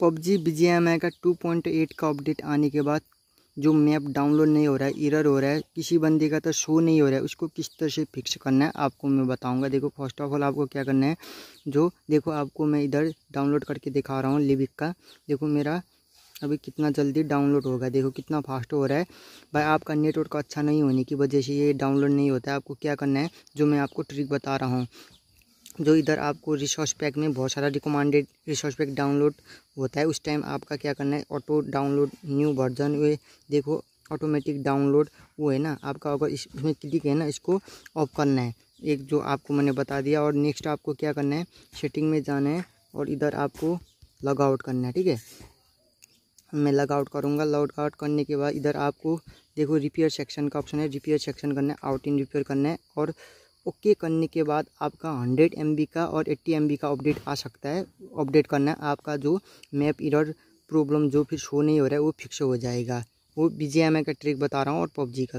PUBG B G M I का two point eight का update आने के बाद जो मैप डाउनलोड नहीं हो रहा है इरर हो रहा है, किसी बंदे का तो शो नहीं हो रहा है, उसको किस तरह से फिक्स करना है, आपको मैं बताऊँगा। देखो फ़र्स्ट ऑफ़ ऑल आपको क्या करना है, जो देखो आपको मैं इधर डाउनलोड करके दिखा रहा हूँ लिविक का। देखो मेरा अभी कितना जल्दी डाउनलोड होगा, देखो कितना फास्ट हो रहा है। भाई आपका नेटवर्क अच्छा नहीं होने की वजह से ये डाउनलोड नहीं होता है, आपको क्या करना है, जो मैं आपको ट्रिक बता रहा हूँ जो इधर आपको रिसोर्स पैक में बहुत सारा रिकमेंडेड रिसोर्स पैक डाउनलोड होता है, उस टाइम आपका क्या करना है ऑटो डाउनलोड न्यू वर्जन वे देखो ऑटोमेटिक डाउनलोड वो है ना, आपका अगर इसमें क्लिक है ना, इसको ऑफ़ करना है। एक जो आपको मैंने बता दिया और नेक्स्ट आपको क्या करना है सेटिंग में जाना है और इधर आपको लॉग आउट करना है, ठीक है? मैं लॉग आउट करूँगा लॉग आउट करने के बाद इधर आपको देखो रिपेयर सेक्शन का ऑप्शन है रिपेयर सेक्शन करना है आउट इन रिपेयर करना है और ओके करने के बाद आपका हंड्रेड एम का और एट्टी एम का अपडेट आ सकता है। अपडेट करना है आपका जो मैप इरर प्रॉब्लम जो फिर शो नहीं हो रहा है, वो फिक्स हो जाएगा। वो बी का ट्रिक बता रहा हूँ और पबजी का भी।